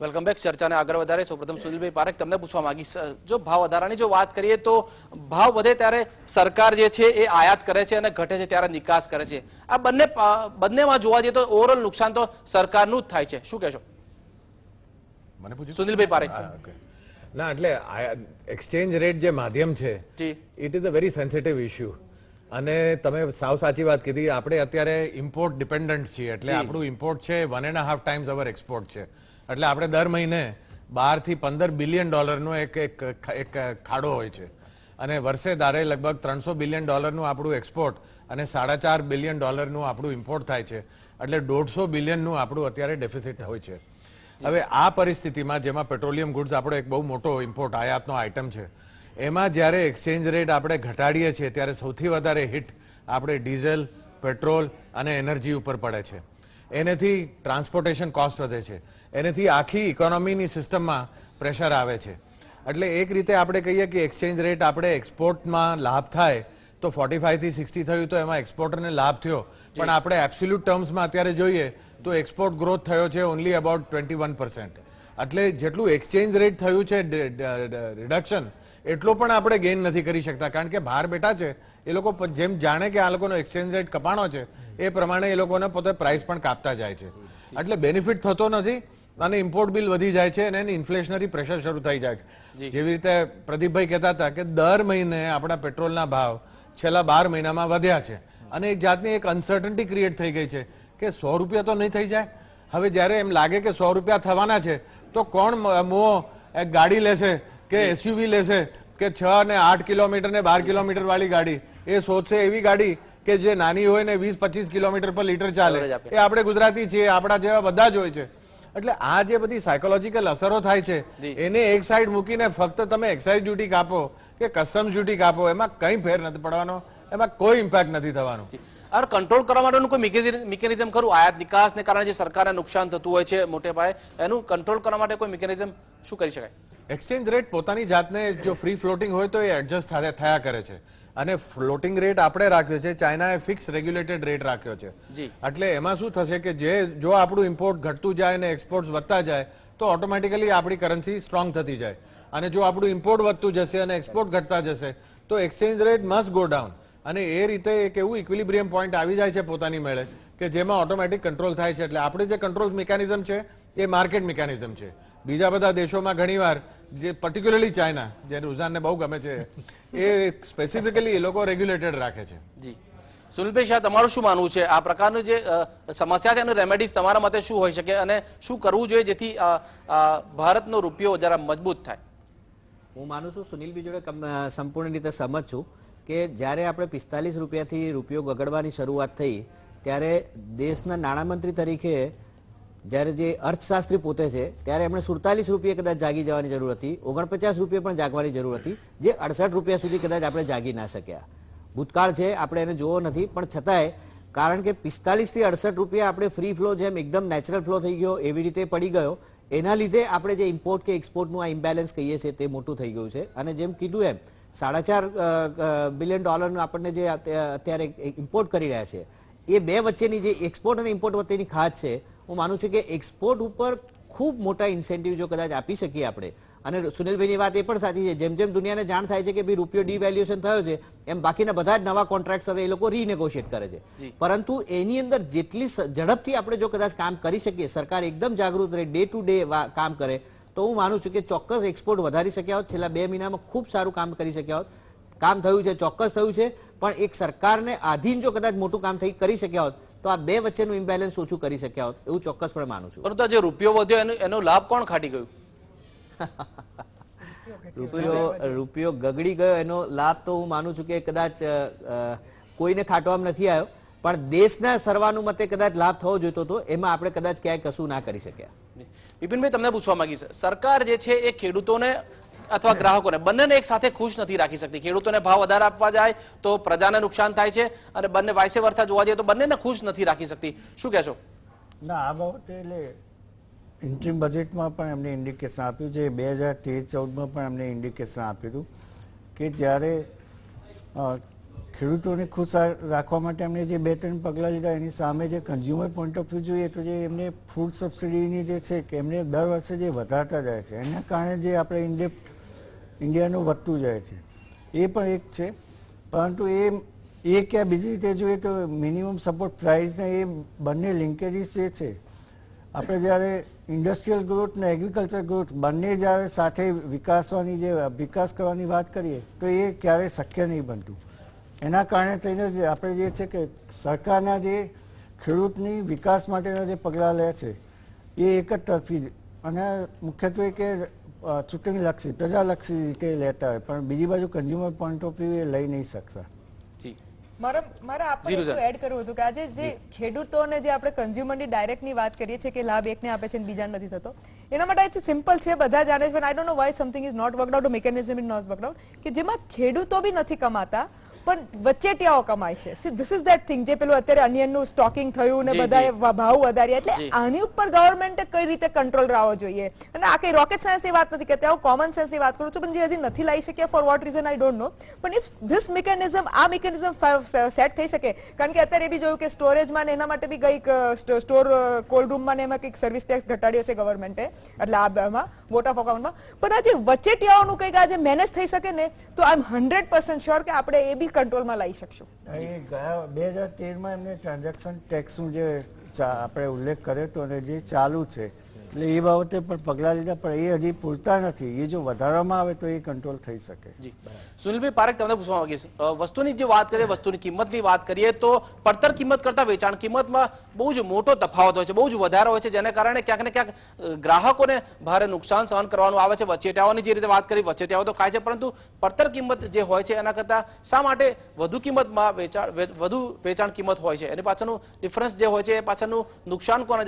Welcome back ચર્ચાને આગળ વધારે સૌપ્રથમ સુનિલભાઈ પારેખ તમને પૂછવા માંગીશ. જો ભાવ વધારાની જો વાત કરીએ તો ભાવ વધે ત્યારે સરકાર જે છે એ આયાત કરે છે અને ઘટે છે ત્યારે નિકાસ કરે છે. આ બંને બંનેમાં જોવા જઈએ તો ઓવરઓલ નુકસાન તો સરકારનું જ થાય છે. શું કહેશો? મને પૂછ્યું? સુનિલભાઈ પારેખ. ના એટલે એક્સચેન્જ રેટ જે માધ્યમ છે it is a very sensitive issue અને તમે સાવ સાચી વાત કીધી આપણે અત્યારે ઇમ્પોર્ટ ડિપેન્ડન્ટ છીએ એટલે આપણું ઇમ્પોર્ટ છે one and half times our export છે. એટલે આપણે દર મહિને બારથી પંદર બિલિયન ડોલરનો એક એક એક ખાડો હોય છે. અને વર્ષે દારે લગભગ ત્રણસો બિલિયન ડોલરનું આપણું એક્સપોર્ટ અને સાડા ચાર બિલિયન ડોલરનું આપણું ઇમ્પોર્ટ થાય છે. એટલે દોઢસો બિલિયનનું આપણું અત્યારે ડેફિસિટ હોય છે. હવે આ પરિસ્થિતિમાં જેમાં પેટ્રોલિયમ ગુડ્સ આપણો એક બહુ મોટો ઇમ્પોર્ટ આયાતનો આઇટમ છે. એમાં જ્યારે એક્સચેન્જ રેટ આપણે ઘટાડીએ છીએ ત્યારે સૌથી વધારે હિટ આપણે ડીઝલ પેટ્રોલ અને એનર્જી ઉપર પડે છે. એનેથી ટ્રાન્સપોર્ટેશન કોસ્ટ વધે છે. એનેથી આખી ઇકોનોમીની સિસ્ટમમાં પ્રેશર આવે છે. એટલે એક રીતે આપણે કહીએ કે એક્સચેન્જ રેટ આપણે એક્સપોર્ટમાં લાભ થાય તો ફોર્ટી ફાઈવથી સિક્સટી થયું તો એમાં એક્સપોર્ટરને લાભ થયો. પણ આપણે એબ્સોલ્યુટ ટર્મ્સમાં અત્યારે જોઈએ તો એક્સપોર્ટ ગ્રોથ થયો છે ઓનલી અબાઉટ ટ્વેન્ટી વન એટલે જેટલું એક્સચેન્જ રેટ થયું છે રિડક્શન એટલો પણ આપણે ગેઇન નથી કરી શકતા. કારણ કે બહાર બેઠા છે એ લોકો જેમ જાણે કે આ લોકોનો એક્સચેન્જ રેટ કપાણો છે એ પ્રમાણે એ લોકોને પોતે પ્રાઇસ પણ કાપતા જાય છે. એટલે બેનિફિટ થતો નથી અને ઇમ્પોર્ટ બિલ વધી જાય છે અને એની ઇન્ફ્લેશનરી પ્રેશર શરૂ થઈ જાય છે. જેવી રીતે પ્રદીપભાઈ કહેતા હતા કે દર મહિને આપણા પેટ્રોલના ભાવ છેલ્લા બાર મહિનામાં વધ્યા છે. અને એક જાતની એક અનસર્ટન્ટી ક્રિએટ થઈ ગઈ છે કે સો રૂપિયા તો નહીં થઈ જાય. હવે જ્યારે એમ લાગે કે સો રૂપિયા થવાના છે તો કોણ મો એક ગાડી લેશે કે એસયુવી લેશે કે છ ને આઠ કિલોમીટર ને બાર કિલોમીટર વાળી ગાડી? એ શોધશે એવી ગાડી કે જે નાની હોય ને વીસ પચીસ કિલોમીટર પર લીટર ચાલે. એ આપણે ગુજરાતી છીએ આપણા જેવા બધા જ હોય છે. એટલે આ જે બધી સાયકોલોજીકલ અસરો થાય છે એને એક સાઈડ મૂકીને ફક્ત તમે એક્સાઇઝ ડ્યુટી કાપો કે કસ્ટમ ડ્યુટી કાપો એમાં કંઈ ફેર નથી પડવાનો એમાં કોઈ ઇમ્પેક્ટ નથી થવાનું. અને કંટ્રોલ કરવા માટેનું કોઈ મિકેનિઝમ ખરું? આયાત નિકાસને કારણે જે સરકારને નુકસાન થતું હોય છે મોટે પાયે એનું કંટ્રોલ કરવા માટે કોઈ મિકેનિઝમ શું કરી શકાય? એક્સચેન્જ રેટ પોતાની જાતને જો ફ્રી ફ્લોટિંગ હોય તો એ એડજસ્ટ થયા કરે છે. અને ફ્લોટિંગ રેટ આપણે રાખ્યો છે. ચાઇનાએ ફિક્સ રેગ્યુલેટેડ રેટ રાખ્યો છે. એટલે એમાં શું થશે કે જે જો આપણું ઇમ્પોર્ટ ઘટતું જાય અને એક્સપોર્ટ્સ વધતા જાય તો ઓટોમેટિકલી આપણી કરન્સી સ્ટ્રોંગ થતી જાય. અને જો આપણું ઇમ્પોર્ટ વધતું જશે અને એક્સપોર્ટ ઘટતા જશે તો exchange rate must go down અને એ રીતે એક એવું ઇક્વિલિબ્રિયમ પોઈન્ટ આવી જાય છે પોતાની મેળે કે જેમાં ઓટોમેટિક કંટ્રોલ થાય છે. એટલે આપણે જે કંટ્રોલ મિકેનિઝમ છે એ માર્કેટ મિકેનિઝમ છે. બીજા બધા દેશોમાં ઘણીવાર જે પર્ટિક્યુલરલી ચાઇના જે રુઝાનને બહુ ગમે છે એ સ્પેસિફિકલી એ લોકો રેગ્યુલેટેડ રાખે છે. જી. સુનિલભાઈ શાહ તમારું શું માનવું છે? આ પ્રકારનું જે સમસ્યા છે એનું રેમેડીઝ તમારા મતે શું હોઈ શકે અને શું કરવું જોઈએ જેથી ભારતનો રૂપિયો જરા મજબૂત થાય? હું માનું છું સુનિલભાઈ જોડે સંપૂર્ણ રીતે સમજ છું કે જ્યારે આપણે પિસ્તાલીસ રૂપિયાથી રૂપિયો ગગડવાની શરૂઆત થઈ ત્યારે દેશના નાણામંત્રી તરીકે જ્યારે જે અર્થશાસ્ત્રી પોતે છે, ત્યારે એમણે સુડતાલીસ રૂપિયા કદાચ જાગી જવાની જરૂર હતી, ઓગણપચાસ રૂપિયા પણ જાગવાની જરૂર હતી, જે અડસઠ રૂપિયા સુધી કદાચ આપણે જાગી ના શક્યા. ભૂતકાળ છે, આપણે એને જોવો નથી, પણ છતાંય, કારણ કે પિસ્તાલીસથી અડસઠ રૂપિયા આપણે ફ્રી ફ્લો જેમ એકદમ નેચરલ ફ્લો થઈ ગયો, એવી રીતે પડી ગયો, એના લીધે આપણે જે ઇમ્પોર્ટ કે એક્સપોર્ટનું આ ઇમ્બેલેન્સ કહીએ છીએ, તે મોટું થઈ ગયું છે. અને જેમ કીધું એમ સાડા ચાર બિલિયન ડોલરનું આપણને જે અત્યારે ઇમ્પોર્ટ કરી રહ્યા છે, એ બે વચ્ચેની જે એક્સપોર્ટ અને ઇમ્પોર્ટ વચ્ચેની ખાત છે હું માનું છું કે એક્સપોર્ટ ઉપર ખૂબ મોટા ઇન્સેન્ટિવ જો કદાચ આપી શકીએ આપણે. અને સુનિલભાઈની વાત એ પણ સાચી છે જેમ જેમ દુનિયાને જાણ થાય છે કે ભાઈ રૂપિયો ડિવેલ્યુએશન થયો છે એમ બાકીના બધા જ નવા કોન્ટ્રાક્ટ હવે એ લોકો રીનેગોશિએટ કરે છે. પરંતુ એની અંદર જેટલી ઝડપથી આપણે જો કદાચ કામ કરી શકીએ સરકાર એકદમ જાગૃત રહે ડે ટુ ડે કામ કરે તો હું માનું છું કે ચોક્કસ એક્સપોર્ટ વધારી શક્યા હોત છેલ્લા બે મહિનામાં ખૂબ સારું કામ કરી શક્યા હોત. કામ થયું છે ચોક્કસ થયું છે પણ એક સરકારને આધીન જો કદાચ મોટું કામ થઈ કરી શક્યા હોત તો આ બે વચ્ચેનું ઇમ્બેલેન્સ ઓછું કરી શક્યા હોત એવું ચોક્કસપણે માનું છું. પરંતુ જે રૂપિયો વધ્યો એનો એનો લાભ કોણ ખાટી ગયું? રૂપિયો રૂપિયો ગગડી ગયો એનો લાભ તો હું માનું છું કે કદાચ કોઈને ખાટવામાં નથી આવ્યો પણ દેશના સર્વાનુમતે કદાચ લાભ થવો જોઈતો હતો એમાં આપણે કદાચ ક્યાંય કશું ના કરી શક્યા. બિપિનભાઈ તમને પૂછવા માંગીશ સરકાર જે છે એ ખેડૂતોને અથવા ગ્રાહકોને. બંનેને એક સાથે ખુશ નથી રાખી શકતી. ખેડૂતોને ભાવ વધારે આપવા જાય તો પ્રજાને નુકસાન થાય છે અને બંને વાયસે વર્ષા જોવા જઈએ તો બંનેને ખુશ નથી રાખી શકતી. શું કહેશો? ના આ બાબતે એટલે ઇન્ટ્રીમ બજેટમાં પણ એમને ઇન્ડિકેશન આપ્યું છે. બે હજાર તેર ચૌદમાં પણ એમને ઇન્ડિકેશન આપ્યું હતું કે જ્યારે ખેડૂતોને ખુશ રાખવા માટે એમને જે બે ત્રણ પગલાં લીધા એની સામે જે કન્ઝ્યુમર પોઈન્ટ ઓફ વ્યૂ જોઈએ તો જે એમને ફૂડ સબસિડીની જે છે કે એમને દર વર્ષે જે વધારતા જાય છે એના કારણે જે આપણે ઇન્ડિયા ઇન્ડિયાનું વધતું જાય છે. એ પણ એક છે. પરંતુ એ એ ક્યાં બીજી રીતે જોઈએ તો મિનિમમ સપોર્ટ પ્રાઇસને એ બંને લિંકેજીસ જે છે, આપણે જ્યારે ઇન્ડસ્ટ્રીયલ ગ્રોથ ને એગ્રીકલ્ચર ગ્રોથ બંને જ્યારે સાથે વિકાસવાની જે, વિકાસ કરવાની વાત કરીએ, તો એ ક્યારેય શક્ય નહીં બનતું. એના કારણે થઈને જે આપણે જે છે કે સરકારના જે ખેડૂતની વિકાસ માટેના જે પગલાં લે છે, એ એક જ તરફી અને મુખ્યત્વે કે ચૂંટણીલક્ષી પ્રજાલક્ષી કે લેતા હોય પણ બીજી બાજુ કન્ઝ્યુમર પોઈન્ટ ઓફ વ્યૂ એ લઈ નહીં શકતા. મારા મારે મારે આપણે એટલું એડ કરવું હતું કે આજે જે ખેડૂતોને જે આપણે કન્ઝ્યુમરની ડાયરેક્ટની વાત કરીએ છીએ કે લાભ એકને આપે છે અને બીજા નથી થતો એના માટે સિમ્પલ છે બધા જાણે છે I don't know why something is not worked out mechanism is not worked out કે જેમાં ખેડૂતો બી નથી કમાતા પણ વચેટિયાઓ કમાય છે. ધીસ ઇઝ ધેટ થિંગ જે પેલું અત્યારે અનિયનનું સ્ટોકિંગ થયું ને જી, બધાએ ભાવ વધાર્યા. એટલે આની ઉપર ગવર્મેન્ટે કઈ રીતે કંટ્રોલ રાખવો જોઈએ? અને આ કઈ રોકેટ સાયન્સની વાત નથી કરતા હું કોમન સેન્સની વાત કરું છું પણ જે હજી નથી લાવી શક્યા for what reason I don't know પણ ઇફ ધીસ મિકેનિઝમ આ મિકેનિઝમ સેટ થઈ શકે કારણ કે અત્યારે એ બી જોયું કે સ્ટોરેજમાં ને એના માટે બી કંઈક સ્ટોર કોલ્ડ રૂમમાં ને એમાં કંઈક સર્વિસ ટેક્સ ઘટાડ્યો છે ગવર્મેન્ટે એટલે આમાં વોટ ઓફ અકાઉન્ટમાં પણ આ જે વચેટિયાઓનું કંઈક આજે મેનેજ થઈ શકે ને તો I am hundred percent sure કે આપણે એ બી કંટ્રોલમાં લાવી શકશું. એ ગયા બે હજાર તેરમાં એમને ટ્રાન્ઝેક્શન ટેક્સનું જે આપણે ઉલ્લેખ કર્યો હતો અને જે ચાલુ છે એટલે એ બાબતે પણ પગલાં લીધા, પણ એ હજી પૂરતા નથી. એ જો વધારવામાં આવે તો એ કંટ્રોલ થઈ શકે. જી. સુનિલભાઈ પારેખ, તમને પૂછવા માંગીશ વસ્તુની જે વાત કરીએ, વસ્તુની કિંમતની વાત કરીએ, તો પડતર કિંમત કરતા વેચાણ કિંમતમાં બહુ જ મોટો તફાવત હોય છે, બહુ જ વધારો હોય છે, જેને કારણે ક્યાંક ને ક્યાંક ગ્રાહકોને ભારે નુકસાન સહન કરવાનું આવે છે. વચેટિયાઓની જે રીતે વાત કરી, વચેટિયાઓ તો ખાય છે, પરંતુ પડતર કિંમત જે હોય છે, એના કરતાં શા માટે વધુ કિંમતમાં વેચાણ વધુ વેચાણ કિંમત હોય છે? એની પાછળનું ડિફરન્સ જે હોય છે, એ પાછળનું નુકસાન કોને